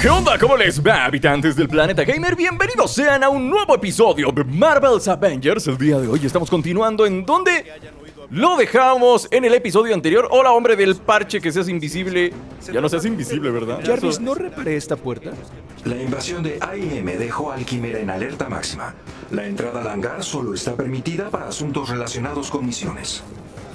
¿Qué onda? ¿Cómo les va, habitantes del planeta gamer? Bienvenidos sean a un nuevo episodio de Marvel's Avengers. El día de hoy estamos continuando en donde lo dejamos en el episodio anterior. Hola, hombre del parche que seas invisible. Ya no seas invisible, ¿verdad? Jarvis, ¿no reparé esta puerta? La invasión de AIM dejó al Quimera en alerta máxima. La entrada al hangar solo está permitida para asuntos relacionados con misiones.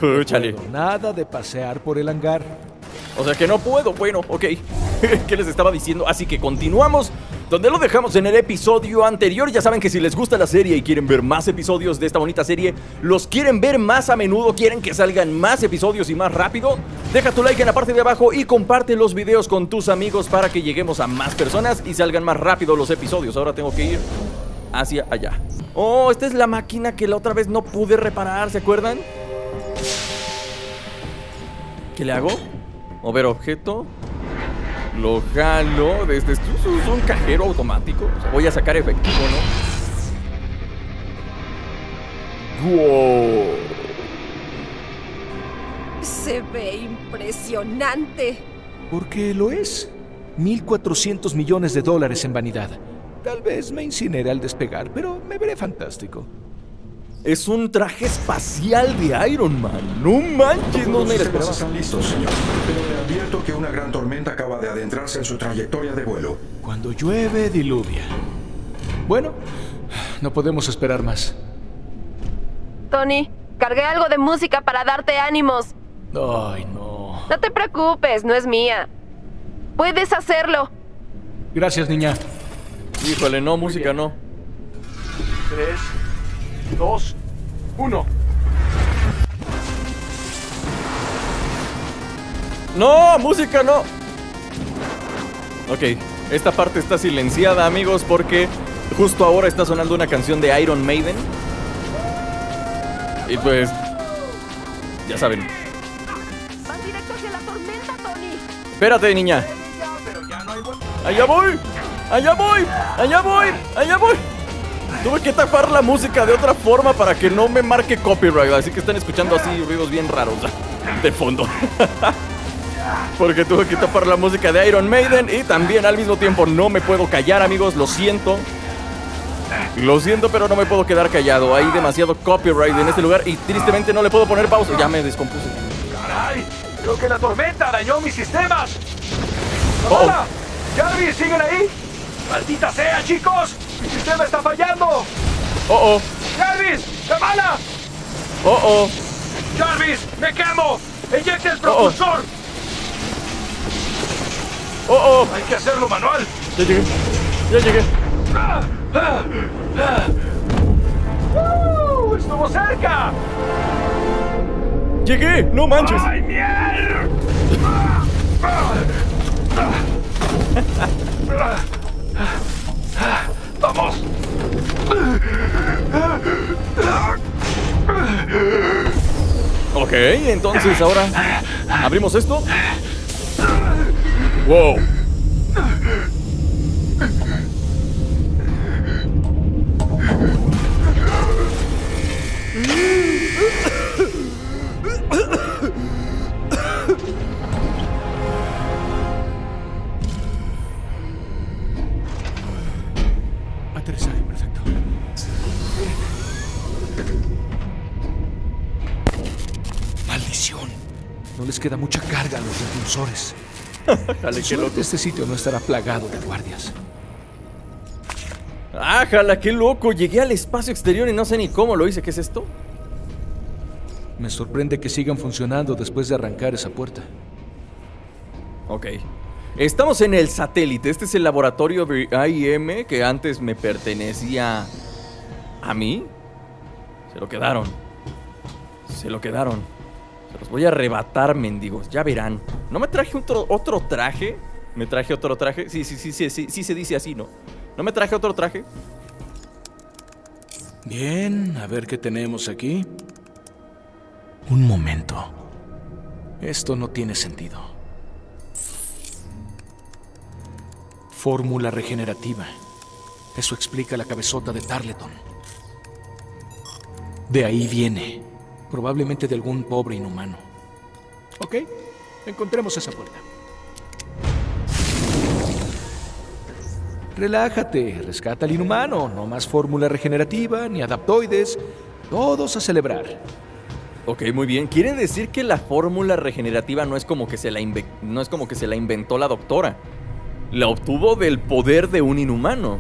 Uh, chale. Nada de pasear por el hangar. O sea que no puedo. Bueno, ok. ¿Qué les estaba diciendo? Así que continuamos donde lo dejamos en el episodio anterior. Ya saben que si les gusta la serie y quieren ver más episodios de esta bonita serie, los quieren ver más a menudo, quieren que salgan más episodios y más rápido, deja tu like en la parte de abajo y comparte los videos con tus amigos para que lleguemos a más personas y salgan más rápido los episodios. Ahora tengo que ir hacia allá. Oh, esta es la máquina que la otra vez no pude reparar, ¿se acuerdan? ¿Qué le hago? Mover objeto. Lo jalo desde... Es un cajero automático. O sea, voy a sacar efectivo, ¿no? ¡Wow! Se ve impresionante. Porque lo es. 1.400 millones de dólares en vanidad. Tal vez me incinere al despegar, pero me veré fantástico. Es un traje espacial de Iron Man. No manches, no Los me esperaba. están listos, señor. Pero le advierto que una gran tormenta acaba de adentrarse en su trayectoria de vuelo. Cuando llueve, diluvia. Bueno, no podemos esperar más. Tony, cargué algo de música para darte ánimos. Ay, no. No te preocupes, no es mía. Puedes hacerlo. Gracias, niña. Híjole, no, música no. 3, 2, 1. No, música no. Ok, esta parte está silenciada, amigos, porque justo ahora está sonando una canción de Iron Maiden. Y pues, ya saben. Vas directo hacia la tormenta, Tony. Espérate, niña. Allá voy, allá voy, allá voy, allá voy. Tuve que tapar la música de otra forma para que no me marque copyright, así que están escuchando así ruidos bien raros de fondo. Porque tuve que tapar la música de Iron Maiden y también al mismo tiempo no me puedo callar, amigos, lo siento. Lo siento, pero no me puedo quedar callado. Hay demasiado copyright en este lugar y tristemente no le puedo poner pausa. Ya me descompuse. ¡Caray! Creo que la tormenta dañó mis sistemas. Oh. ¡Hola! ¡Jarvis, siguen ahí! ¡Maldita sea, chicos! ¡Mi sistema está fallando! Oh, oh, ¡Jarvis! ¡Hermana! oh, oh. ¡Jarvis! ¡Me quemo! ¡Eyecte el Oh, oh. propulsor! Oh, oh. ¡Hay que hacerlo manual! Ya llegué. Ya llegué. ¡Uh! ¡Estuvo cerca! Llegué. No manches. ¡Ay, miel! Ok, entonces ahora abrimos esto. Wow. Jale, qué loco. este sitio no estará plagado de guardias. Ájala, qué loco. Llegué al espacio exterior y no sé ni cómo lo hice. ¿Qué es esto? Me sorprende que sigan funcionando después de arrancar esa puerta. Ok. Estamos en el satélite. Este es el laboratorio de AIM que antes me pertenecía a mí. Se lo quedaron. Se lo quedaron. Los voy a arrebatar, mendigos. Ya verán. ¿No me traje otro, otro traje? ¿Me traje otro traje? Sí, sí, sí, sí, sí, sí se dice así, ¿no? ¿No me traje otro traje? Bien, a ver qué tenemos aquí. Un momento. Esto no tiene sentido. Fórmula regenerativa. Eso explica la cabezota de Tarleton. De ahí viene. Probablemente de algún pobre inhumano. Ok, encontremos esa puerta. Relájate, rescata al inhumano, no más fórmula regenerativa, ni adaptoides, todos a celebrar. Ok, muy bien. Quiere decir que la fórmula regenerativa no es como que se la, no es como que se la inventó la doctora. La obtuvo del poder de un inhumano.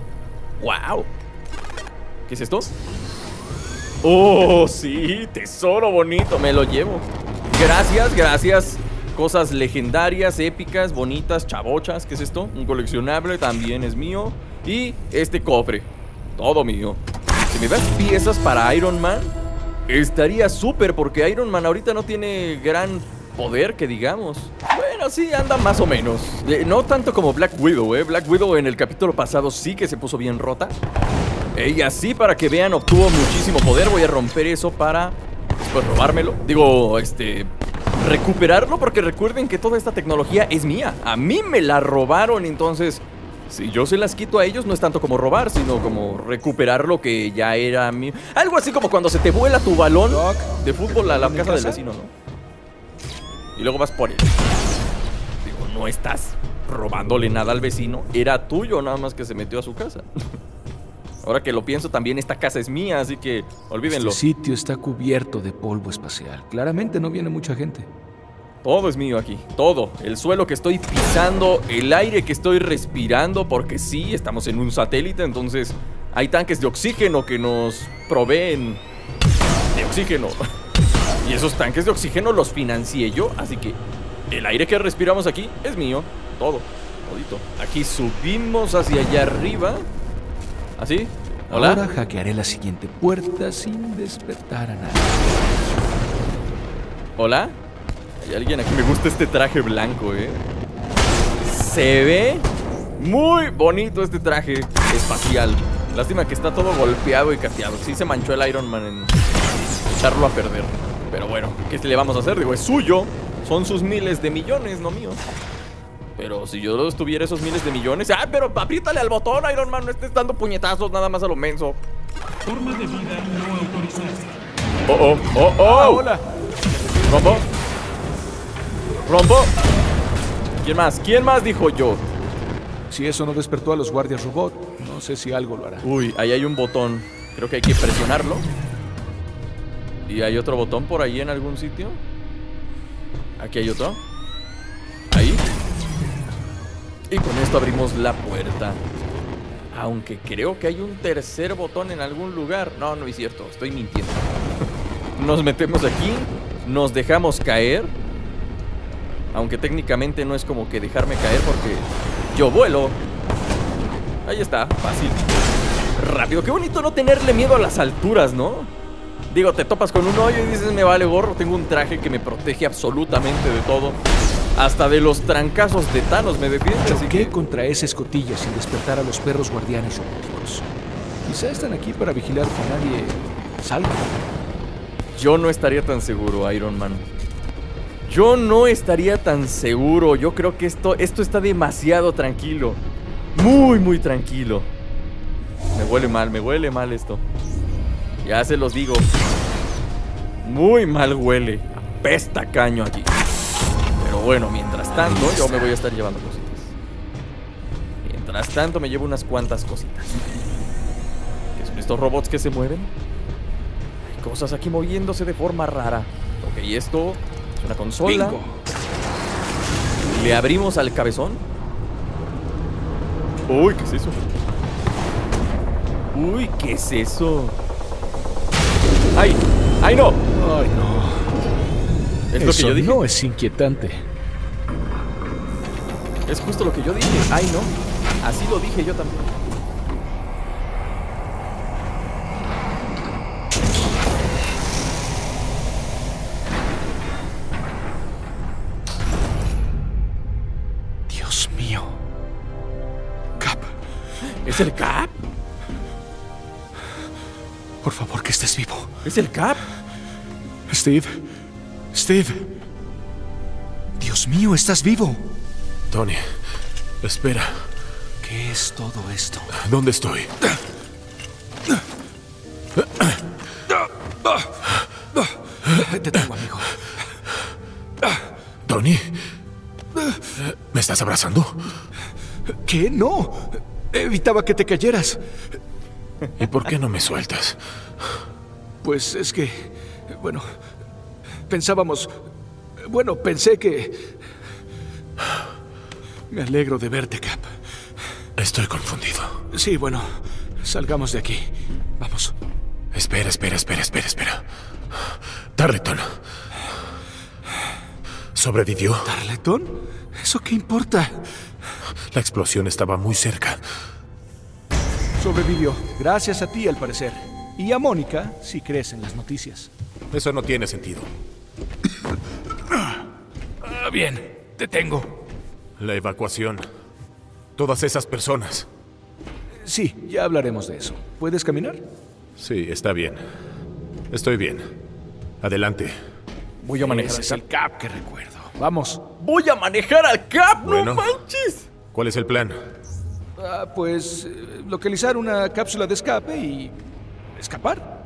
¡Wow! ¿Qué es esto? ¡Oh, sí! Tesoro bonito, me lo llevo. Gracias, gracias. Cosas legendarias, épicas, bonitas, chabochas. ¿Qué es esto? Un coleccionable también es mío. Y este cofre. Todo mío. Si me das piezas para Iron Man, estaría súper porque Iron Man ahorita no tiene gran poder que digamos. Bueno, sí, anda más o menos. Eh, no tanto como Black Widow, ¿eh? Black Widow en el capítulo pasado sí que se puso bien rota. Ella sí, para que vean, obtuvo muchísimo poder. Voy a romper eso para después robármelo. Digo, este... Recuperarlo porque recuerden que toda esta tecnología es mía. A mí me la robaron, entonces... Si yo se las quito a ellos, no es tanto como robar, sino como recuperar lo que ya era mío. Algo así como cuando se te vuela tu balón de fútbol a la ¿en casa del vecino, ¿no? Y luego vas por él. Digo, no estás robándole nada al vecino. Era tuyo, nada más que se metió a su casa. Ahora que lo pienso, también esta casa es mía, así que olvídenlo. Este sitio está cubierto de polvo espacial. Claramente no viene mucha gente. Todo es mío aquí, todo. El suelo que estoy pisando, el aire que estoy respirando, porque sí, estamos en un satélite, entonces hay tanques de oxígeno que nos proveen de oxígeno. Y esos tanques de oxígeno los financié yo, así que el aire que respiramos aquí es mío, todo, todito. Aquí subimos hacia allá arriba. ¿Así? Hola. Ahora hackearé la siguiente puerta sin despertar a nadie. Hola. Hay alguien aquí. Me gusta este traje blanco, eh. Se ve muy bonito este traje espacial. Lástima que está todo golpeado y cateado. Sí se manchó el Iron Man en echarlo a perder. Pero bueno, ¿qué le vamos a hacer? Digo, es suyo. Son sus miles de millones, no míos. Pero si yo tuviera esos miles de millones. ¡Ah, pero apriétale al botón, Iron Man! No estés dando puñetazos nada más a lo menso. Forma de vida no autorizada. Oh, oh, oh, oh. hola. Rompo. Rompo. ¿Quién más? ¿Quién más dijo yo? Si eso no despertó a los guardias robot, no sé si algo lo hará. Uy, ahí hay un botón. Creo que hay que presionarlo. Y hay otro botón por ahí en algún sitio. Aquí hay otro. Y con esto abrimos la puerta. Aunque creo que hay un tercer botón en algún lugar. No, no es cierto. Estoy mintiendo. Nos metemos aquí. Nos dejamos caer. Aunque técnicamente no es como que dejarme caer porque yo vuelo. Ahí está, fácil. Rápido, qué bonito no tenerle miedo a las alturas, ¿no? Digo, te topas con un hoyo y dices, me vale gorro, tengo un traje que me protege absolutamente de todo. Hasta de los trancazos de Thanos me defiende, así Choqué que... contra esa escotilla sin despertar a los perros guardianes. Quizá están aquí para vigilar que nadie salga. Yo no estaría tan seguro, Iron Man. Yo no estaría tan seguro. Yo creo que esto, esto está demasiado tranquilo. Muy, muy tranquilo. Me huele mal, me huele mal esto. Ya se los digo. Muy mal huele. Apesta caño aquí. Bueno, mientras tanto, yo me voy a estar llevando cositas. Mientras tanto, me llevo unas cuantas cositas. ¿Qué son estos robots que se mueven? Hay cosas aquí moviéndose de forma rara. Ok, y esto es una consola. Bingo. Le abrimos al cabezón. Uy, ¿qué es eso? Uy, ¿qué es eso? ¡Ay! ¡Ay, no! Ay, no. Es lo que Eso yo dije. no es inquietante. Es justo lo que yo dije. ¡Ay, no! Así lo dije yo también. Dios mío. Cap, ¿Es el Cap? por favor que estés vivo. ¿Es el Cap? Steve. Steve. Dios mío, estás vivo. Tony, espera. ¿Qué es todo esto? ¿Dónde estoy? Te tengo, amigo. Tony, ¿me estás abrazando? ¿Qué? No. Evitaba que te cayeras. ¿Y por qué no me sueltas? Pues es que, bueno, pensábamos, bueno, pensé que... Me alegro de verte, Cap. Estoy confundido. Sí, bueno, salgamos de aquí. Vamos. Espera, espera, espera, espera, espera. Tarleton. ¿Sobrevivió? ¿Tarleton? ¿Eso qué importa? La explosión estaba muy cerca. Sobrevivió. Gracias a ti, al parecer. Y a Mónica, si crees en las noticias. Eso no tiene sentido. Ah, bien, te tengo. La evacuación. Todas esas personas. Sí, ya hablaremos de eso. ¿Puedes caminar? Sí, está bien. Estoy bien. Adelante. Voy a manejar Ese al es Cap. el Cap que recuerdo. Vamos. ¡Voy a manejar al Cap! Bueno. ¡No manches! ¿Cuál es el plan? Ah, pues eh, localizar una cápsula de escape y escapar.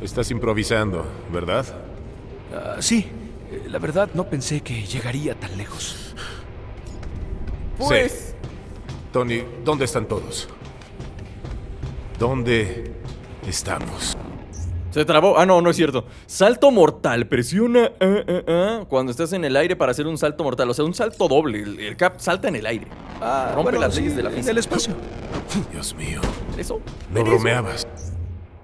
Estás improvisando, ¿verdad? Ah, sí, eh, la verdad no pensé que llegaría tan lejos. Pues... Sí. Tony, ¿dónde están todos? ¿Dónde estamos? Se trabó. Ah, no, no es cierto. Salto mortal. Presiona ah, ah, ah, cuando estás en el aire para hacer un salto mortal. O sea, un salto doble. El, el Cap salta en el aire. Ah, Rompe bueno, las sí, leyes de la física. el espacio. Dios mío. ¿Eso? No bromeabas.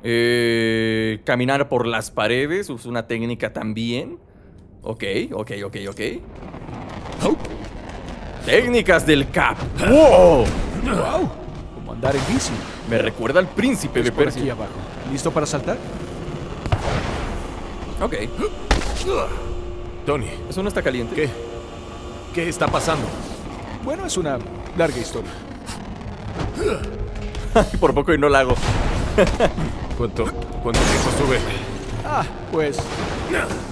Eh, caminar por las paredes es una técnica también. Ok, ok, ok, ok. Técnicas del Cap. ¡Wow! ¡Wow! Como andar en bici. Me recuerda al príncipe de aquí Persia. abajo. ¿Listo para saltar? Ok. Tony, Eso no está caliente. ¿qué? ¿Qué está pasando? Bueno, es una larga historia. Por poco y no la hago. ¿Cuánto, cuánto tiempo estuve? Ah, pues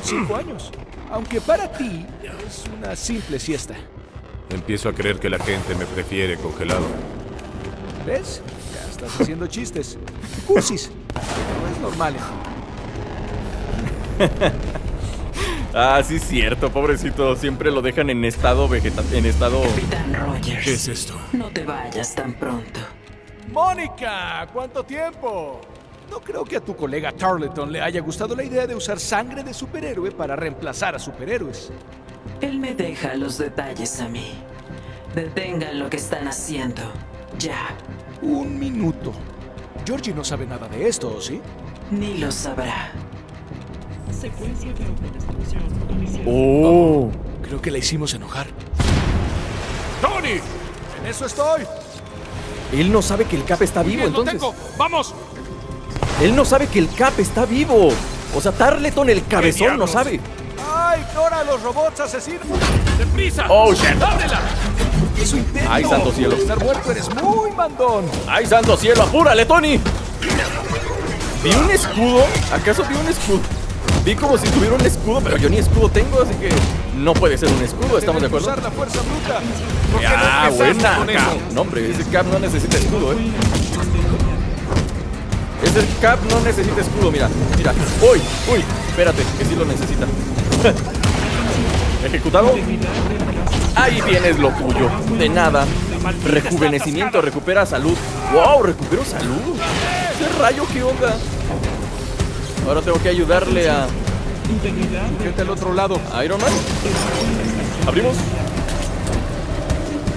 cinco años. Aunque para ti es una simple siesta. Empiezo a creer que la gente me prefiere congelado. ¿Ves? Ya estás haciendo chistes. Cursis. No es normal. Ah, sí, cierto, pobrecito. Siempre lo dejan en estado vegetal. En estado. Capitán Rogers. ¿Qué es esto? No te vayas tan pronto. ¡Mónica! ¿Cuánto tiempo? No creo que a tu colega Tarleton le haya gustado la idea de usar sangre de superhéroe para reemplazar a superhéroes. Él me deja los detalles a mí. Detengan lo que están haciendo. Ya. Un minuto. Georgie no sabe nada de esto, ¿sí? Ni lo sabrá. Oh. Creo que la hicimos enojar. ¡Tony! ¡En eso estoy! Él no sabe que el Cap está vivo, Bien, lo entonces. tengo. ¡Vamos! Él no sabe que el Cap está vivo. O sea, Tarleton, el cabezón, no sabe. ¡Ah, ignora a los robots asesinos! ¡Deprisa! Oh, shit. ¡Ábrela! ¡Eso intento! Ay, santo cielo. Estar muerto eres muy mandón. ¡Ay, santo cielo! ¡Apúrale, Tony! Vi un escudo. ¿Acaso vi un escudo? Vi como si tuviera un escudo, pero yo ni escudo tengo, así que no puede ser un escudo, ¿estamos de acuerdo? Usar la fuerza bruta. Ah, no buena. con Cap. eso? No, hombre, ese Cap no necesita escudo, ¿eh? Ese Cap no necesita escudo, mira. Mira. ¡Uy! ¡Uy! Espérate, que sí lo necesita. ¿Ejecutado? Ahí tienes lo tuyo. De nada. Rejuvenecimiento, recupera salud. ¡Wow! Recupero salud. ¿Ese rayo qué onda? Ahora tengo que ayudarle a Vete al otro lado. Iron Man. Abrimos.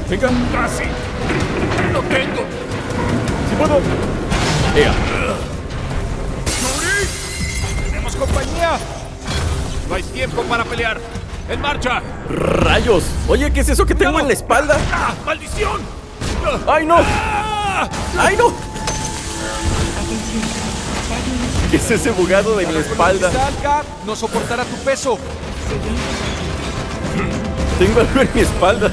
Venga. ¡Casi! ¡Lo tengo! Si puedo. Ea. ¡Tenemos compañía! No hay tiempo para pelear. ¡En marcha! Rayos. Oye, ¿qué es eso que tengo en la espalda? ¡Ah! ¡Maldición! ¡Ay, no! ¡Ah! ¡Ay, no! ¿Qué es ese bugado de mi espalda? Cap, no soportará tu peso. Tengo algo en mi espalda.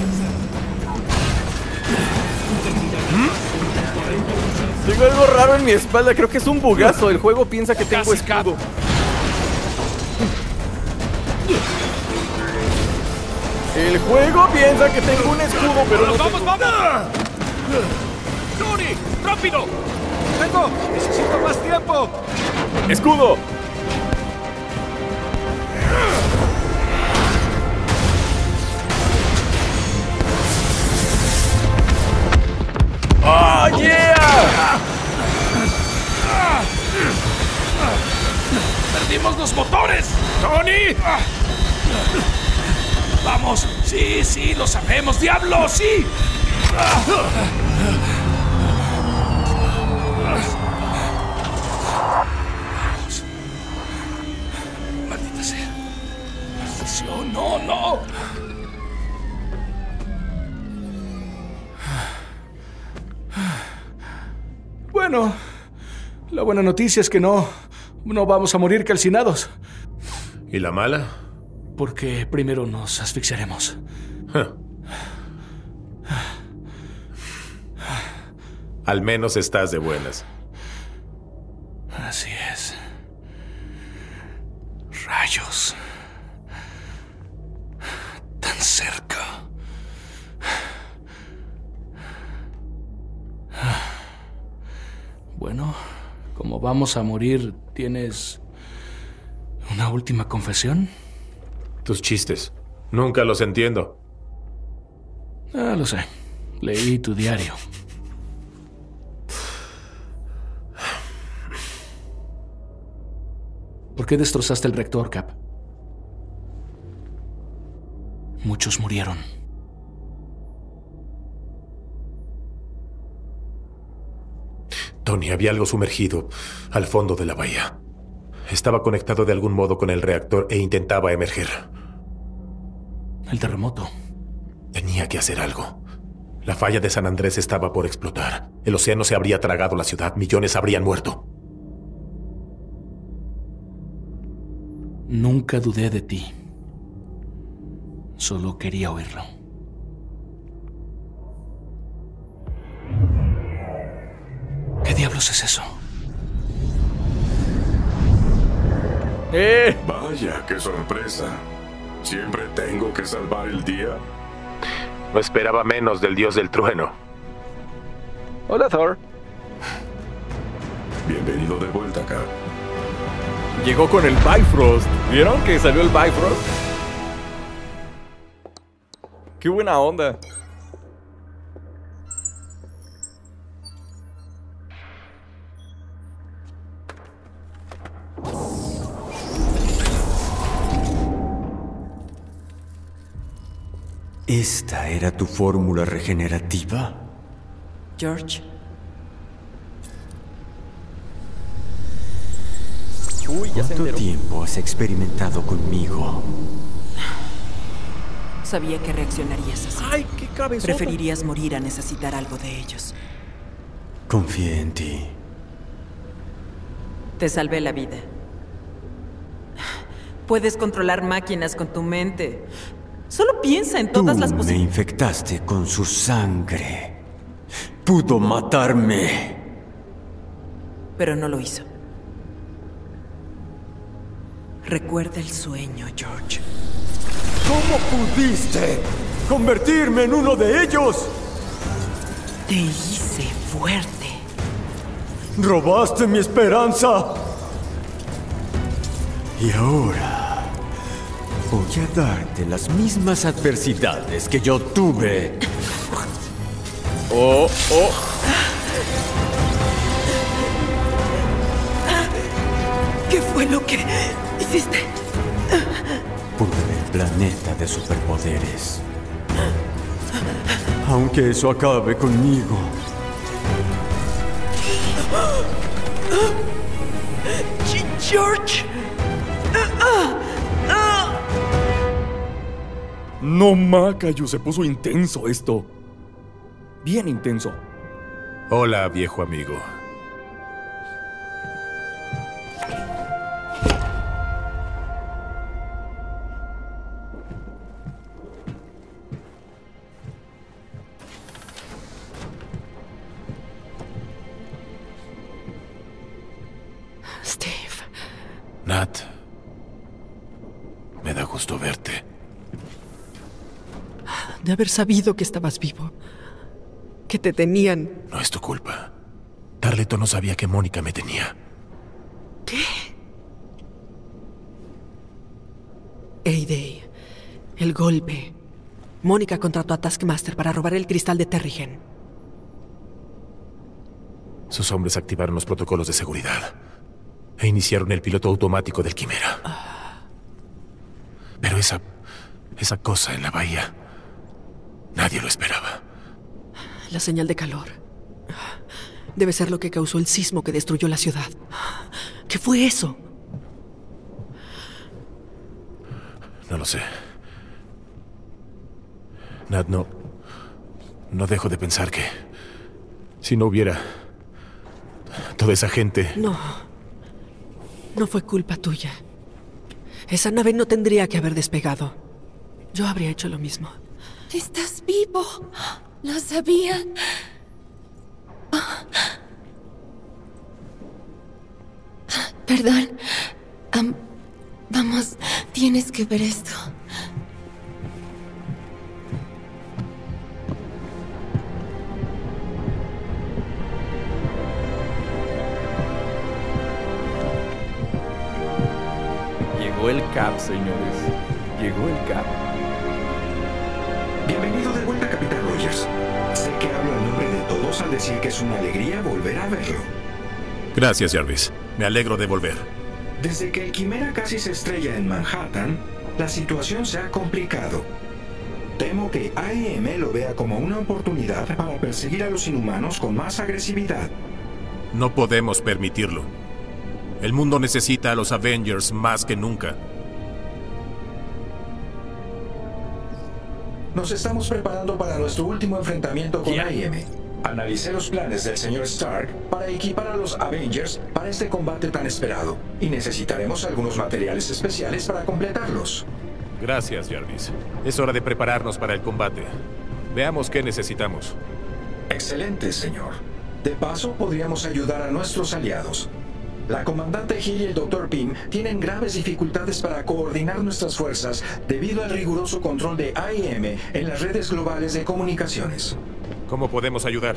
Tengo algo raro en mi espalda. Creo que es un bugazo. El juego piensa que tengo escudo. El juego piensa que tengo un escudo, pero no ¡Vamos, tengo... vamos! ¡Tony! ¡Rápido! ¡Tengo! ¡Necesito más tiempo! ¡Escudo! ¡Oh, yeah! ¡Perdimos los motores! ¡Tony! ¡Vamos! ¡Sí, sí, lo sabemos, diablo! ¡Sí! Vamos. Maldita sea. Maldición, no, no. Bueno, la buena noticia es que no, no vamos a morir calcinados. ¿Y la mala? Porque primero nos asfixiaremos. Al menos estás de buenas. Así es. Rayos. Tan cerca. Bueno, como vamos a morir, ¿tienes una última confesión? Tus chistes. Nunca los entiendo. Ah, lo sé. Leí tu diario. ¿Por qué destrozaste el reactor, Cap? Muchos murieron. Tony, había algo sumergido al fondo de la bahía. Estaba conectado de algún modo con el reactor e intentaba emerger. El terremoto. Tenía que hacer algo. La falla de San Andrés estaba por explotar. El océano se habría tragado la ciudad. Millones habrían muerto. Nunca dudé de ti. Solo quería oírlo. ¿Qué diablos es eso? ¡Eh! Vaya, qué sorpresa. ¿Siempre tengo que salvar el día? No esperaba menos del dios del trueno. Hola, Thor. Bienvenido de vuelta acá. Llegó con el Bifrost. ¿Vieron que salió el Bifrost? Qué buena onda. ¿Esta era tu fórmula regenerativa? George, Uy, ya se ¿Cuánto tiempo has experimentado conmigo? sabía que reaccionarías así. ¡Ay, qué! Preferirías morir a necesitar algo de ellos. Confié en ti. Te salvé la vida. Puedes controlar máquinas con tu mente. Solo piensa en todas Tú las me posibilidades. infectaste con su sangre. Pudo matarme. Pero no lo hizo. Recuerda el sueño, George. ¿Cómo pudiste convertirme en uno de ellos? Te hice fuerte. Robaste mi esperanza. Y ahora voy a darte las mismas adversidades que yo tuve. Oh, oh. ¿Qué fue lo que hiciste? por el planeta de superpoderes. Aunque eso acabe conmigo. George. No, Macayo, se puso intenso esto. Bien intenso. Hola, viejo amigo. Steve. Nat. Me da gusto verte. De haber sabido que estabas vivo. Que te tenían. No es tu culpa. Tarleton no sabía que Mónica me tenía. ¿Qué? Day. El golpe. Mónica contrató a Taskmaster para robar el cristal de Terrigen. Sus hombres activaron los protocolos de seguridad. e iniciaron el piloto automático del Quimera. Pero esa. esa cosa en la bahía. Nadie lo esperaba. La señal de calor. Debe ser lo que causó el sismo que destruyó la ciudad. ¿Qué fue eso? No lo sé. Nat, no. No dejo de pensar que. Si no hubiera. Toda esa gente. No. No fue culpa tuya. Esa nave no tendría que haber despegado. Yo habría hecho lo mismo. Estás vivo. Lo sabía. Perdón. Am, vamos, tienes que ver esto. Llegó el Cap, señores. Llegó el Cap. Bienvenido de vuelta, Capitán Rogers. Sé que hablo en nombre de todos al decir que es una alegría volver a verlo. Gracias, Jarvis. Me alegro de volver. Desde que el Quimera casi se estrella en Manhattan, la situación se ha complicado. Temo que AEM lo vea como una oportunidad para perseguir a los inhumanos con más agresividad. No podemos permitirlo. El mundo necesita a los Avengers más que nunca. Nos estamos preparando para nuestro último enfrentamiento con AIM. Analicé los planes del señor Stark para equipar a los Avengers para este combate tan esperado. Y necesitaremos algunos materiales especiales para completarlos. Gracias, Jarvis. Es hora de prepararnos para el combate. Veamos qué necesitamos. Excelente, señor. De paso, podríamos ayudar a nuestros aliados. La comandante Hill y el Dr. Pym tienen graves dificultades para coordinar nuestras fuerzas debido al riguroso control de AIM en las redes globales de comunicaciones. ¿Cómo podemos ayudar?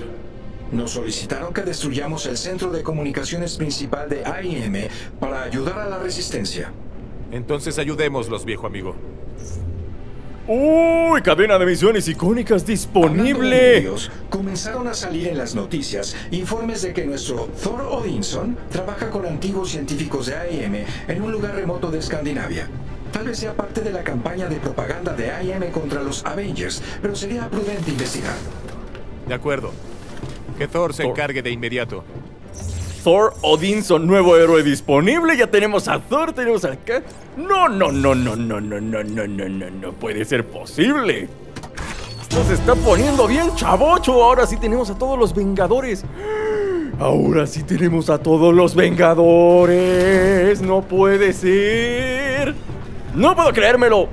Nos solicitaron que destruyamos el centro de comunicaciones principal de AIM para ayudar a la resistencia. Entonces ayudémoslos, viejo amigo. ¡Uy! Cadena de misiones icónicas disponible. medios, comenzaron a salir en las noticias informes de que nuestro Thor Odinson trabaja con antiguos científicos de AIM en un lugar remoto de Escandinavia. Tal vez sea parte de la campaña de propaganda de AIM contra los Avengers, pero sería prudente investigar. De acuerdo. Que Thor se encargue de inmediato. Thor Odinson, nuevo héroe disponible. Ya tenemos a Thor, tenemos al Cap. No, no, no, no, no, no, no, no, no, no, no puede ser posible. Esto está poniendo bien chavocho. Ahora sí tenemos a todos los Vengadores. Ahora sí tenemos a todos los Vengadores. No puede ser. No puedo creérmelo.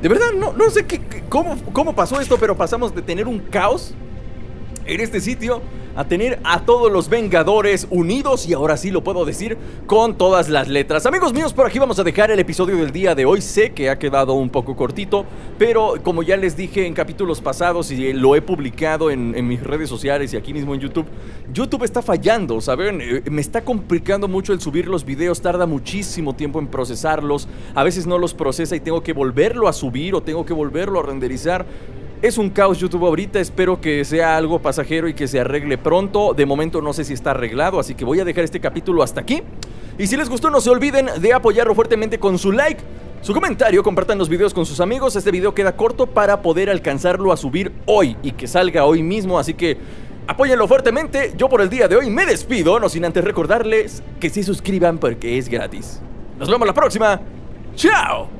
De verdad, no, no sé qué, qué- cómo, cómo pasó esto, pero pasamos de tener un caos en este sitio a tener a todos los Vengadores unidos y ahora sí lo puedo decir con todas las letras. Amigos míos, por aquí vamos a dejar el episodio del día de hoy. Sé que ha quedado un poco cortito, pero como ya les dije en capítulos pasados y lo he publicado en, mis redes sociales y aquí mismo en YouTube, YouTube está fallando, ¿saben? Eh, Me está complicando mucho el subir los videos, tarda muchísimo tiempo en procesarlos, a veces no los procesa y tengo que volverlo a subir o tengo que volverlo a renderizar. Es un caos YouTube ahorita, espero que sea algo pasajero y que se arregle pronto. De momento no sé si está arreglado, así que voy a dejar este capítulo hasta aquí. Y si les gustó no se olviden de apoyarlo fuertemente con su like, su comentario, compartan los videos con sus amigos. Este video queda corto para poder alcanzarlo a subir hoy y que salga hoy mismo, así que apóyenlo fuertemente. Yo por el día de hoy me despido, no sin antes recordarles que se suscriban porque es gratis. Nos vemos la próxima. ¡Chao!